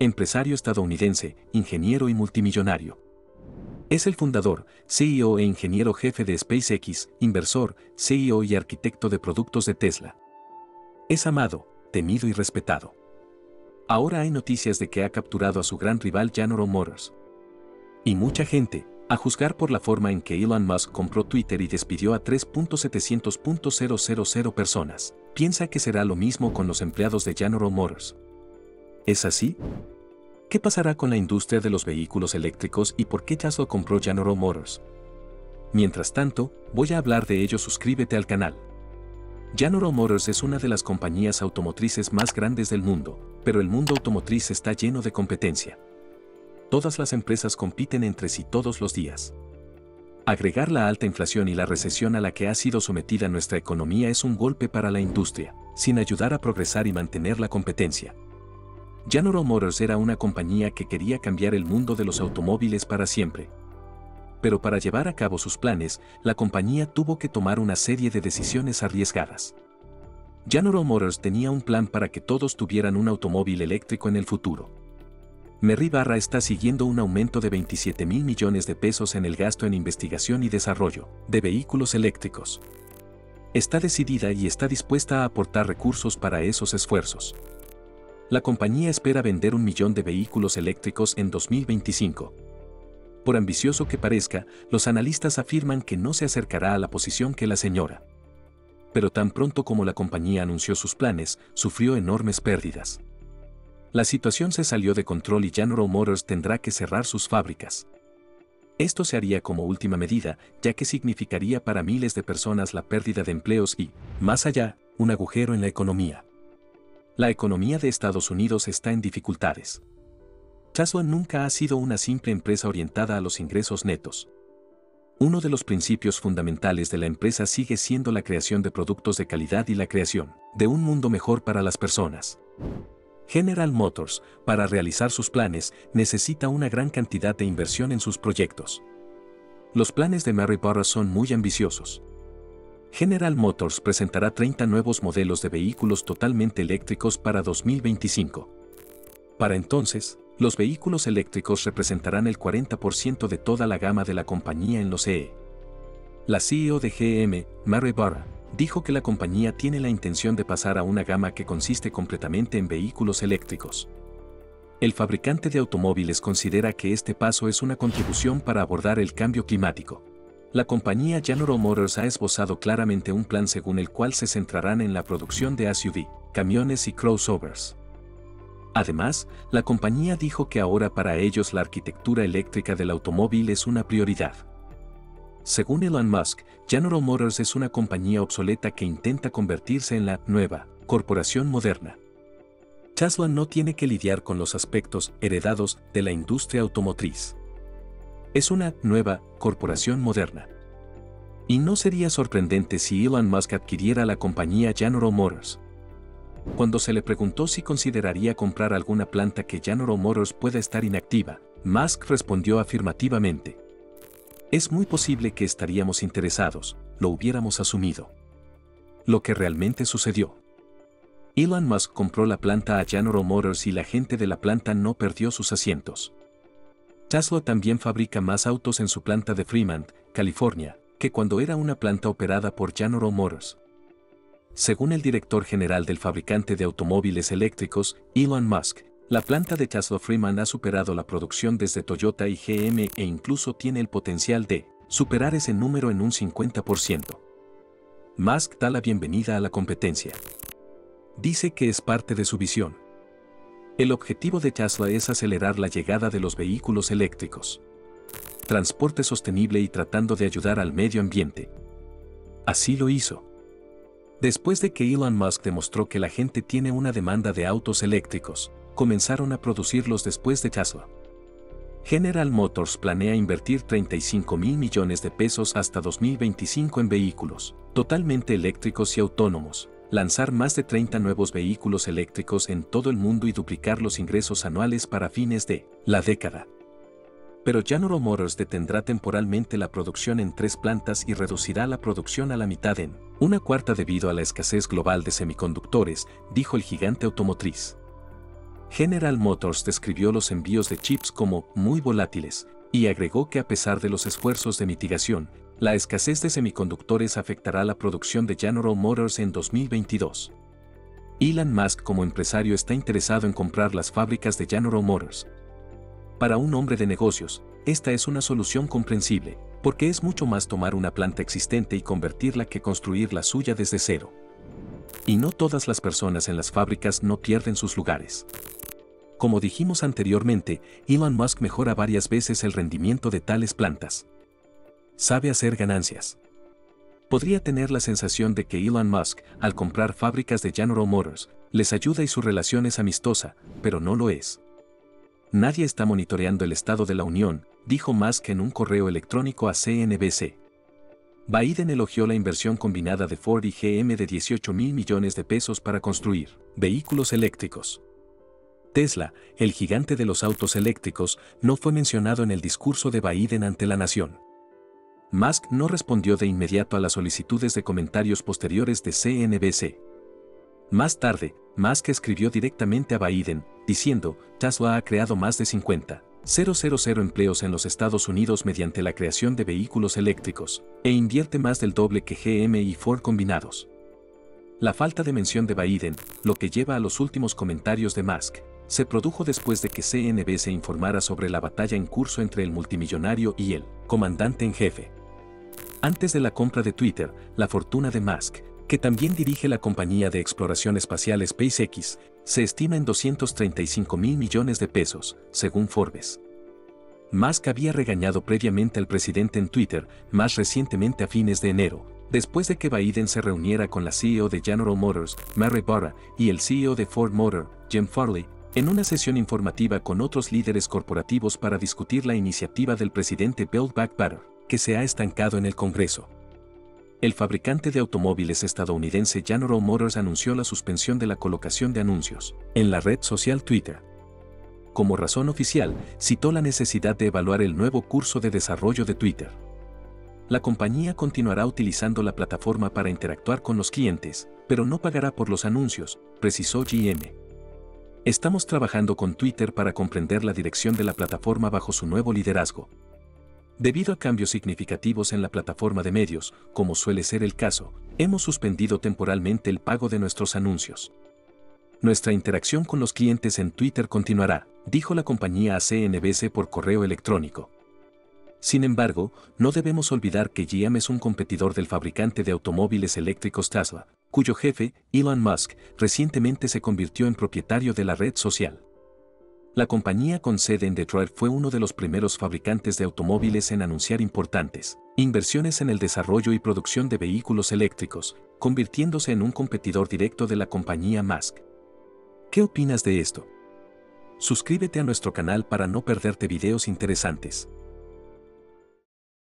empresario estadounidense, ingeniero y multimillonario. Es el fundador, CEO e ingeniero jefe de SpaceX, inversor, CEO y arquitecto de productos de Tesla. Es amado, temido y respetado. Ahora hay noticias de que ha capturado a su gran rival General Motors. Y mucha gente, a juzgar por la forma en que Elon Musk compró Twitter y despidió a 3.700.000 personas, piensa que será lo mismo con los empleados de General Motors. ¿Es así? ¿Qué pasará con la industria de los vehículos eléctricos y por qué Tesla compró General Motors? Mientras tanto, voy a hablar de ello suscríbete al canal. General Motors es una de las compañías automotrices más grandes del mundo, pero el mundo automotriz está lleno de competencia. Todas las empresas compiten entre sí todos los días. Agregar la alta inflación y la recesión a la que ha sido sometida nuestra economía es un golpe para la industria, sin ayudar a progresar y mantener la competencia. General Motors era una compañía que quería cambiar el mundo de los automóviles para siempre. Pero para llevar a cabo sus planes, la compañía tuvo que tomar una serie de decisiones arriesgadas. General Motors tenía un plan para que todos tuvieran un automóvil eléctrico en el futuro. Merry Barra está siguiendo un aumento de 27 mil millones de pesos en el gasto en investigación y desarrollo de vehículos eléctricos. Está decidida y está dispuesta a aportar recursos para esos esfuerzos. La compañía espera vender un millón de vehículos eléctricos en 2025. Por ambicioso que parezca, los analistas afirman que no se acercará a la posición que la señora. Pero tan pronto como la compañía anunció sus planes, sufrió enormes pérdidas. La situación se salió de control y General Motors tendrá que cerrar sus fábricas. Esto se haría como última medida, ya que significaría para miles de personas la pérdida de empleos y, más allá, un agujero en la economía. La economía de Estados Unidos está en dificultades. Tesla nunca ha sido una simple empresa orientada a los ingresos netos. Uno de los principios fundamentales de la empresa sigue siendo la creación de productos de calidad y la creación de un mundo mejor para las personas. General Motors, para realizar sus planes, necesita una gran cantidad de inversión en sus proyectos. Los planes de Mary Barra son muy ambiciosos. General Motors presentará 30 nuevos modelos de vehículos totalmente eléctricos para 2025. Para entonces, los vehículos eléctricos representarán el 40% de toda la gama de la compañía en los CE. La CEO de GM, Mary Barra, dijo que la compañía tiene la intención de pasar a una gama que consiste completamente en vehículos eléctricos. El fabricante de automóviles considera que este paso es una contribución para abordar el cambio climático. La compañía General Motors ha esbozado claramente un plan según el cual se centrarán en la producción de SUV, camiones y crossovers. Además, la compañía dijo que ahora para ellos la arquitectura eléctrica del automóvil es una prioridad. Según Elon Musk, General Motors es una compañía obsoleta que intenta convertirse en la nueva corporación moderna. Tesla no tiene que lidiar con los aspectos heredados de la industria automotriz. Es una nueva corporación moderna. Y no sería sorprendente si Elon Musk adquiriera la compañía General Motors. Cuando se le preguntó si consideraría comprar alguna planta que General Motors pueda estar inactiva, Musk respondió afirmativamente. Es muy posible que estaríamos interesados, lo hubiéramos asumido. Lo que realmente sucedió. Elon Musk compró la planta a General Motors y la gente de la planta no perdió sus asientos. Tesla también fabrica más autos en su planta de Fremont, California, que cuando era una planta operada por General Motors. Según el director general del fabricante de automóviles eléctricos, Elon Musk, la planta de Tesla Fremont ha superado la producción desde Toyota y GM e incluso tiene el potencial de superar ese número en un 50%. Musk da la bienvenida a la competencia. Dice que es parte de su visión. El objetivo de Tesla es acelerar la llegada de los vehículos eléctricos. Transporte sostenible y tratando de ayudar al medio ambiente. Así lo hizo. Después de que Elon Musk demostró que la gente tiene una demanda de autos eléctricos, comenzaron a producirlos después de Tesla. General Motors planea invertir 35 mil millones de pesos hasta 2025 en vehículos, totalmente eléctricos y autónomos, lanzar más de 30 nuevos vehículos eléctricos en todo el mundo y duplicar los ingresos anuales para fines de la década. Pero General Motors detendrá temporalmente la producción en tres plantas y reducirá la producción a la mitad en una cuarta debido a la escasez global de semiconductores, dijo el gigante automotriz. General Motors describió los envíos de chips como muy volátiles y agregó que a pesar de los esfuerzos de mitigación, la escasez de semiconductores afectará la producción de General Motors en 2022. Elon Musk como empresario está interesado en comprar las fábricas de General Motors. Para un hombre de negocios, esta es una solución comprensible, porque es mucho más tomar una planta existente y convertirla que construir la suya desde cero. Y no todas las personas en las fábricas no pierden sus lugares. Como dijimos anteriormente, Elon Musk mejora varias veces el rendimiento de tales plantas. Sabe hacer ganancias. Podría tener la sensación de que Elon Musk, al comprar fábricas de General Motors, les ayuda y su relación es amistosa, pero no lo es. Nadie está monitoreando el estado de la Unión, dijo Musk en un correo electrónico a CNBC. Biden elogió la inversión combinada de Ford y GM de 18 mil millones de pesos para construir vehículos eléctricos. Tesla, el gigante de los autos eléctricos, no fue mencionado en el discurso de Biden ante la nación. Musk no respondió de inmediato a las solicitudes de comentarios posteriores de CNBC. Más tarde, Musk escribió directamente a Biden, diciendo, Tesla ha creado más de 50 000 empleos en los Estados Unidos mediante la creación de vehículos eléctricos, e invierte más del doble que GM y Ford combinados. La falta de mención de Biden, lo que lleva a los últimos comentarios de Musk, se produjo después de que CNBC informara sobre la batalla en curso entre el multimillonario y el comandante en jefe. Antes de la compra de Twitter, la fortuna de Musk, que también dirige la compañía de exploración espacial SpaceX, se estima en 235 mil millones de pesos, según Forbes. Musk había regañado previamente al presidente en Twitter, más recientemente a fines de enero, después de que Biden se reuniera con la CEO de General Motors, Mary Barra, y el CEO de Ford Motor, Jim Farley, en una sesión informativa con otros líderes corporativos para discutir la iniciativa del presidente Build Back Better, que se ha estancado en el Congreso el fabricante de automóviles estadounidense General Motors anunció la suspensión de la colocación de anuncios en la red social Twitter. Como razón oficial, citó la necesidad de evaluar el nuevo curso de desarrollo de Twitter. La compañía continuará utilizando la plataforma para interactuar con los clientes, pero no pagará por los anuncios, precisó GM. Estamos trabajando con Twitter para comprender la dirección de la plataforma bajo su nuevo liderazgo, Debido a cambios significativos en la plataforma de medios, como suele ser el caso, hemos suspendido temporalmente el pago de nuestros anuncios. Nuestra interacción con los clientes en Twitter continuará, dijo la compañía a CNBC por correo electrónico. Sin embargo, no debemos olvidar que GM es un competidor del fabricante de automóviles eléctricos Tesla, cuyo jefe, Elon Musk, recientemente se convirtió en propietario de la red social. La compañía con sede en Detroit fue uno de los primeros fabricantes de automóviles en anunciar importantes inversiones en el desarrollo y producción de vehículos eléctricos, convirtiéndose en un competidor directo de la compañía Musk. ¿Qué opinas de esto? Suscríbete a nuestro canal para no perderte videos interesantes.